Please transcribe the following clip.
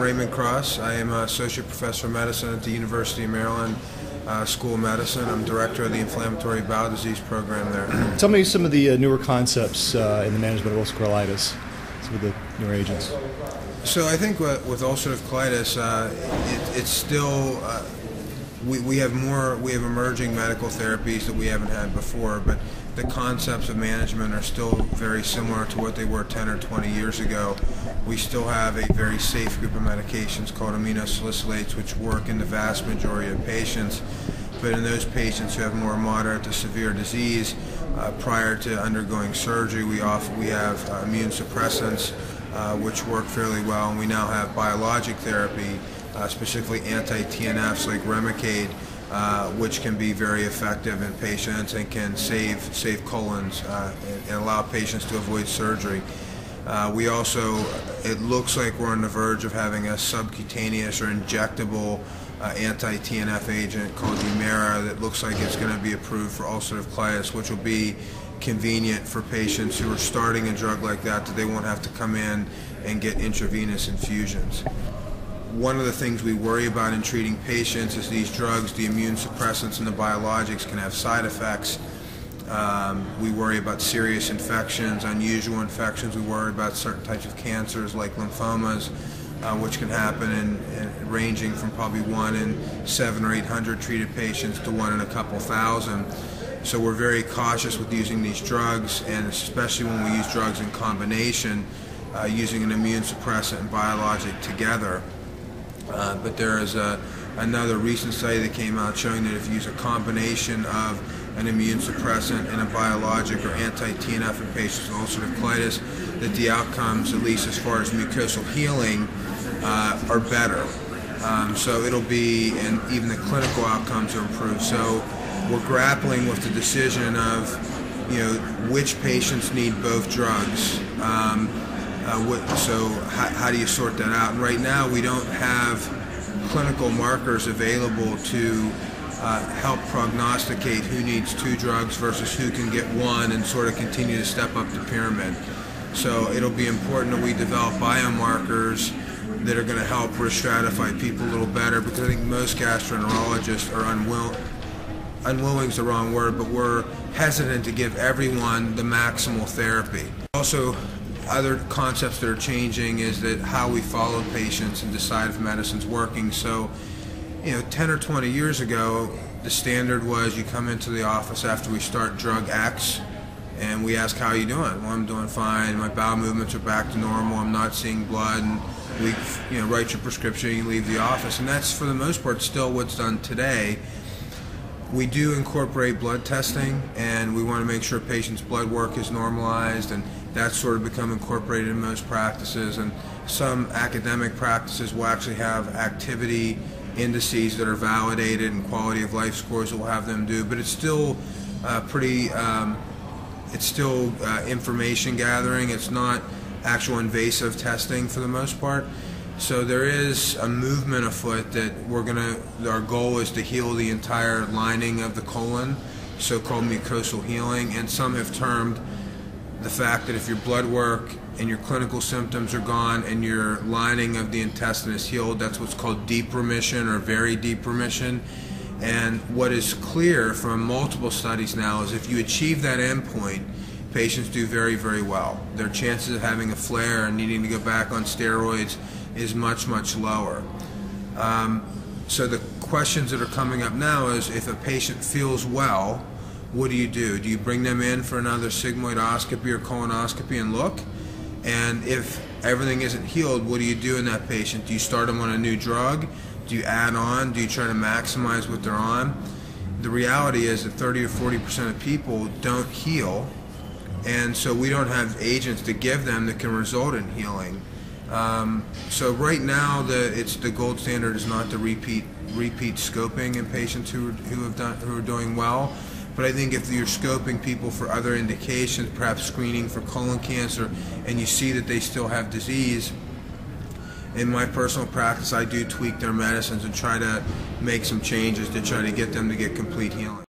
I'm Raymond Cross. I am an associate professor of medicine at the University of Maryland uh, School of Medicine. I'm director of the inflammatory bowel disease program there. Tell me some of the uh, newer concepts uh, in the management of ulcerative colitis, some of the newer agents. So I think with, with ulcerative colitis, uh, it, it's still uh, we, we have more we have emerging medical therapies that we haven't had before, but the concepts of management are still very similar to what they were 10 or 20 years ago. We still have a very safe group of medications called aminosalicylates, which work in the vast majority of patients. But in those patients who have more moderate to severe disease, uh, prior to undergoing surgery, we often we have uh, immune suppressants, uh, which work fairly well, and we now have biologic therapy, uh, specifically anti-TNFs like Remicade, uh, which can be very effective in patients and can save save colons uh, and, and, allow patients to avoid surgery. Uh, we also, it looks like we're on the verge of having a subcutaneous or injectable uh, anti-TNF agent called Humira that looks like it's going to be approved for ulcerative colitis, which will be convenient for patients who are starting a drug like that that they won't have to come in and get intravenous infusions one of the things we worry about in treating patients is these drugs, the immune suppressants and the biologics can have side effects. Um, we worry about serious infections, unusual infections. We worry about certain types of cancers like lymphomas, uh, which can happen in, in, ranging from probably one in seven or eight hundred treated patients to one in a couple thousand. So we're very cautious with using these drugs, and especially when we use drugs in combination, uh, using an immune suppressant and biologic together. Uh, but there is a, another recent study that came out showing that if you use a combination of an immune suppressant and a biologic or anti-TNF in patients with ulcerative colitis, that the outcomes, at least as far as mucosal healing, uh, are better. Um, so it'll be, and even the clinical outcomes are improved. So we're grappling with the decision of, you know, which patients need both drugs. Um, uh, what, so how, how do you sort that out? And right now we don't have clinical markers available to uh, help prognosticate who needs two drugs versus who can get one and sort of continue to step up the pyramid. So it'll be important that we develop biomarkers that are going to help risk stratify people a little better because I think most gastroenterologists are unwilling unwilling is the wrong word, but we're hesitant to give everyone the maximal therapy. Also, other concepts that are changing is that how we follow patients and decide if medicine's working. So, you know, 10 or 20 years ago, the standard was you come into the office after we start drug X and we ask, how are you doing? Well, I'm doing fine. My bowel movements are back to normal. I'm not seeing blood. And we, you know, write your prescription and you leave the office. And that's, for the most part, still what's done today. We do incorporate blood testing, and we want to make sure patients' blood work is normalized, and that's sort of become incorporated in most practices. And some academic practices will actually have activity indices that are validated and quality of life scores that will have them do, but it's still uh, pretty. Um, it's still uh, information gathering. It's not actual invasive testing for the most part. So there is a movement afoot that we're gonna. Our goal is to heal the entire lining of the colon, so-called mucosal healing, and some have termed the fact that if your blood work and your clinical symptoms are gone and your lining of the intestine is healed, that's what's called deep remission or very deep remission. And what is clear from multiple studies now is if you achieve that endpoint, patients do very, very well. Their chances of having a flare and needing to go back on steroids is much, much lower. Um, so the questions that are coming up now is if a patient feels well, what do you do? Do you bring them in for another sigmoidoscopy or colonoscopy and look? And if everything isn't healed, what do you do in that patient? Do you start them on a new drug? Do you add on? Do you try to maximize what they're on? The reality is that 30 or 40 percent of people don't heal, and so we don't have agents to give them that can result in healing. Um, so right now, the it's the gold standard is not to repeat repeat scoping in patients who who have done who are doing well. But I think if you're scoping people for other indications, perhaps screening for colon cancer, and you see that they still have disease, in my personal practice, I do tweak their medicines and try to make some changes to try to get them to get complete healing.